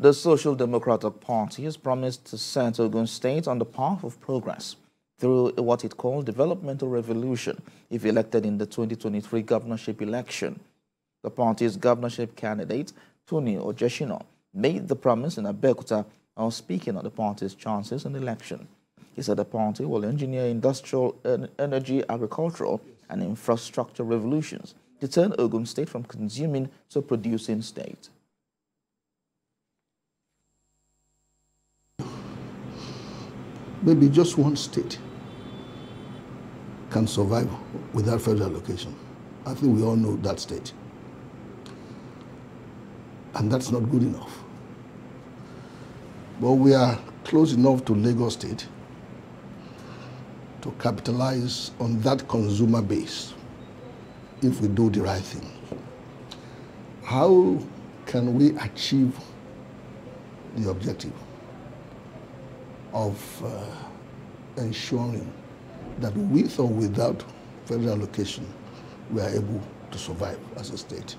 The Social Democratic Party has promised to set Ogun State on the path of progress through what it called developmental revolution if elected in the 2023 governorship election. The party's governorship candidate, Tony Ojesina, made the promise in Abeokuta while speaking on the party's chances in the election. He said the party will engineer industrial, energy, agricultural, and infrastructure revolutions to turn Ogun State from consuming to producing state. Maybe just one state can survive without federal allocation. I think we all know that state. And that's not good enough. But we are close enough to Lagos State to capitalize on that consumer base if we do the right thing. How can we achieve the objective? Of uh, ensuring that with or without federal allocation, we are able to survive as a state.